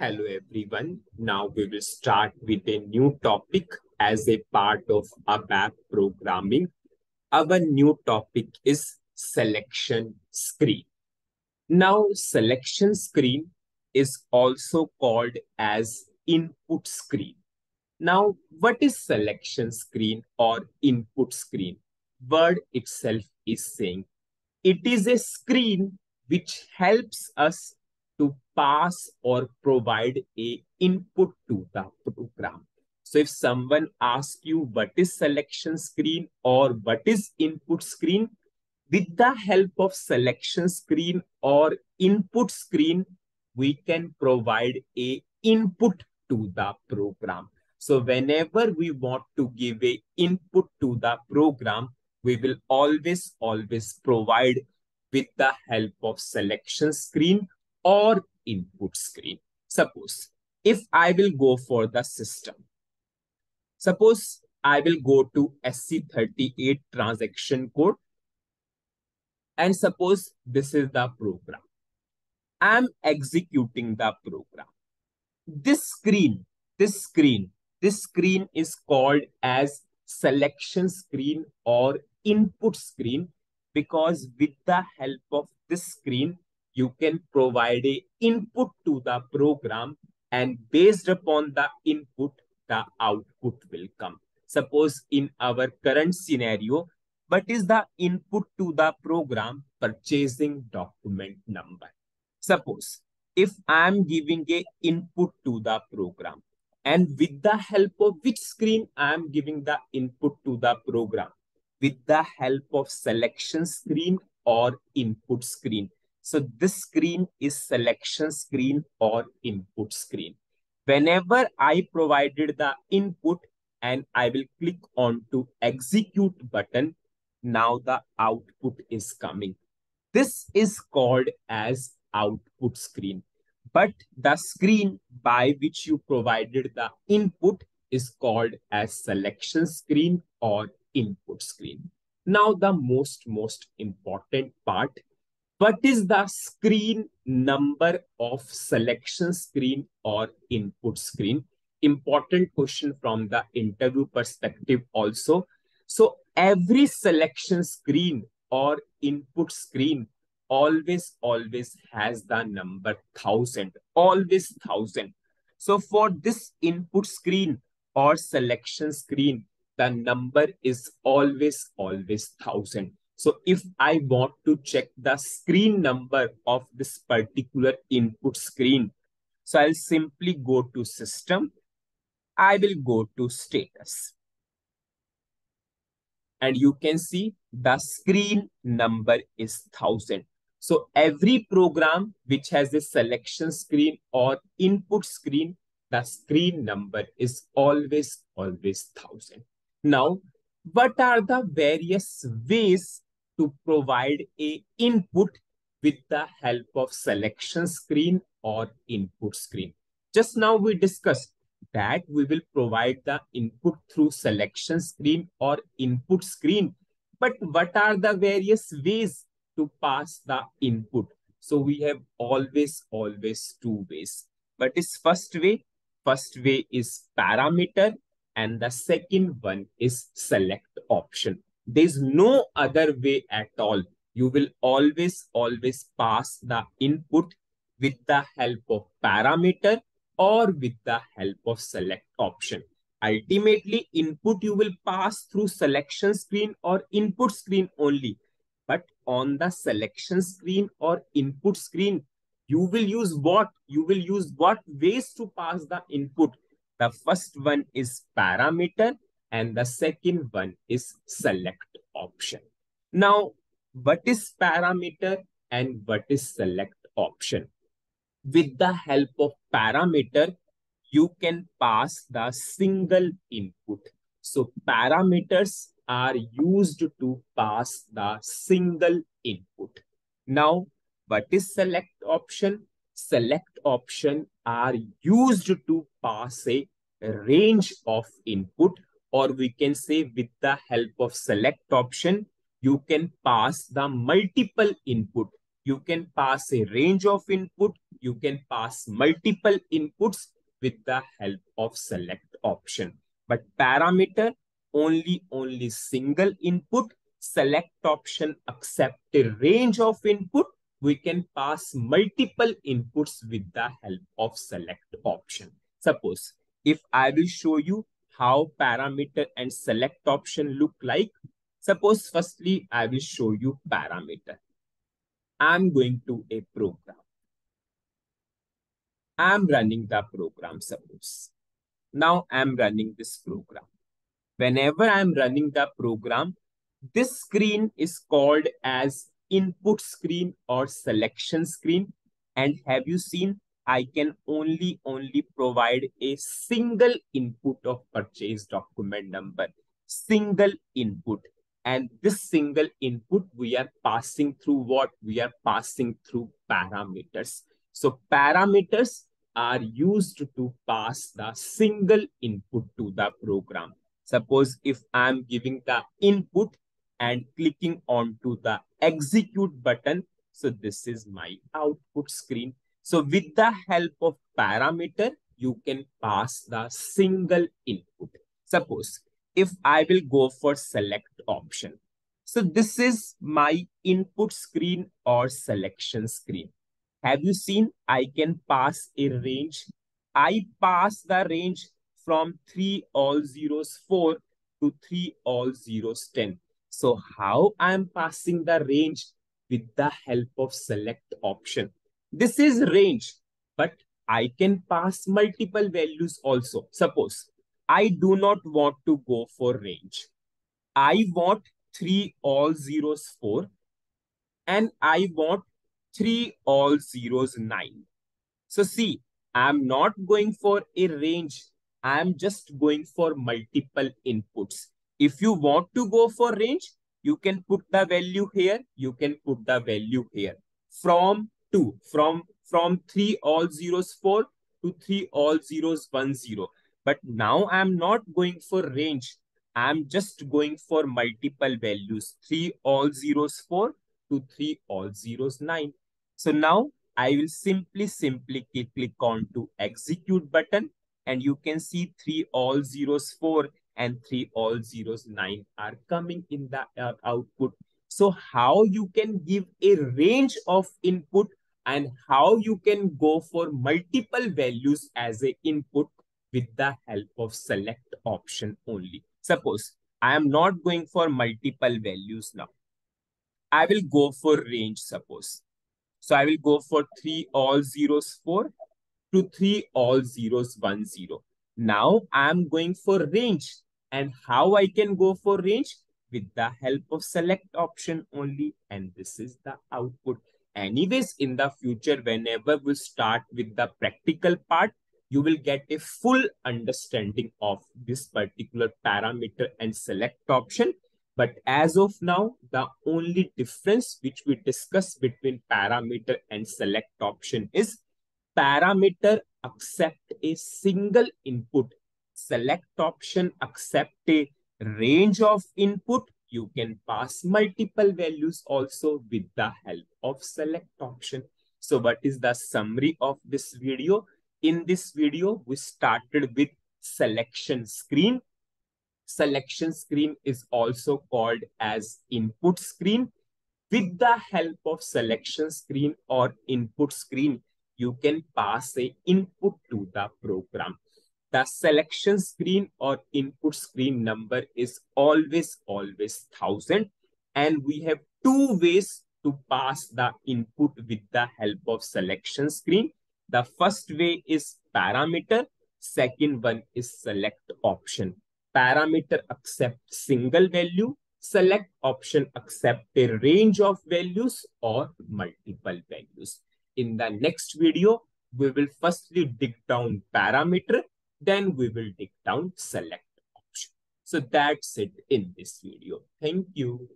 Hello everyone. Now we will start with a new topic as a part of ABAP programming. Our new topic is selection screen. Now selection screen is also called as input screen. Now what is selection screen or input screen? Word itself is saying it is a screen which helps us to pass or provide a input to the program. So if someone asks you what is selection screen or what is input screen, with the help of selection screen or input screen, we can provide a input to the program. So whenever we want to give a input to the program, we will always, always provide with the help of selection screen or input screen. Suppose if I will go for the system, suppose I will go to SE38 transaction code and suppose this is the program. I'm executing the program. This screen, this screen, this screen is called as selection screen or input screen because with the help of this screen, you can provide a input to the program and based upon the input, the output will come. Suppose in our current scenario, what is the input to the program purchasing document number? Suppose if I am giving a input to the program and with the help of which screen I am giving the input to the program with the help of selection screen or input screen. So this screen is selection screen or input screen. Whenever I provided the input and I will click on to execute button, now the output is coming. This is called as output screen. But the screen by which you provided the input is called as selection screen or input screen. Now the most, most important part. What is the screen number of selection screen or input screen? Important question from the interview perspective also. So every selection screen or input screen always, always has the number 1000, always 1000. So for this input screen or selection screen, the number is always, always 1000. So if I want to check the screen number of this particular input screen, so I'll simply go to system. I will go to status. And you can see the screen number is 1000. So every program which has a selection screen or input screen, the screen number is always, always 1000. Now, what are the various ways to provide a input with the help of selection screen or input screen? Just now we discussed that we will provide the input through selection screen or input screen. But what are the various ways to pass the input? So we have always, always two ways. But this first way? First way is parameter and the second one is select option. There's no other way at all. You will always, always pass the input with the help of parameter or with the help of select option. Ultimately, input you will pass through selection screen or input screen only. But on the selection screen or input screen, you will use what? You will use what ways to pass the input the first one is parameter and the second one is select option. Now, what is parameter and what is select option? With the help of parameter, you can pass the single input. So parameters are used to pass the single input. Now, what is select option? Select option are used to pass a range of input or we can say with the help of select option, you can pass the multiple input. You can pass a range of input you can pass multiple inputs with the help of select option. But parameter, only, only single input. Select option accept a range of input. We can pass multiple inputs with the help of select option. Suppose if I will show you how parameter and select option look like. Suppose firstly, I will show you parameter. I'm going to a program. I'm running the program, suppose. Now I'm running this program. Whenever I'm running the program, this screen is called as input screen or selection screen. And have you seen, I can only, only provide a single input of purchase document number, single input. And this single input, we are passing through what? We are passing through parameters. So parameters are used to pass the single input to the program. Suppose if I'm giving the input and clicking onto the execute button, so this is my output screen. So with the help of parameter, you can pass the single input. Suppose if I will go for select option. So this is my input screen or selection screen. Have you seen I can pass a range? I pass the range from 3 all zeros 4 to 3 all zeros 10. So how I am passing the range with the help of select option. This is range, but I can pass multiple values also. Suppose I do not want to go for range. I want 3 all zeros 4 and I want 3 all zeros 9. So see, I'm not going for a range. I'm just going for multiple inputs. If you want to go for range, you can put the value here. You can put the value here. From 2, from, from 3 all zeros 4 to 3 all zeros 1 0. But now I'm not going for range. I'm just going for multiple values. 3 all zeros 4 to 3 all zeros 9. So now I will simply, simply click on to execute button and you can see 3 all zeros 4 and 3 all zeros 9 are coming in the uh, output. So how you can give a range of input and how you can go for multiple values as a input with the help of select option only. Suppose I am not going for multiple values now. I will go for range, suppose. So I will go for 3 all zeros 4 to 3 all zeros 1 0. Now I am going for range. And how I can go for range? With the help of select option only. And this is the output. Anyways, in the future, whenever we start with the practical part, you will get a full understanding of this particular parameter and select option. But as of now, the only difference which we discuss between parameter and select option is parameter accept a single input. Select option accept a range of input. You can pass multiple values also with the help of select option. So what is the summary of this video? In this video, we started with selection screen. Selection screen is also called as input screen. With the help of selection screen or input screen, you can pass a input to the program. The selection screen or input screen number is always, always 1000. And we have two ways to pass the input with the help of selection screen. The first way is parameter. Second one is select option. Parameter accept single value. Select option accept a range of values or multiple values. In the next video, we will firstly dig down parameter, then we will dig down select option. So that's it in this video. Thank you.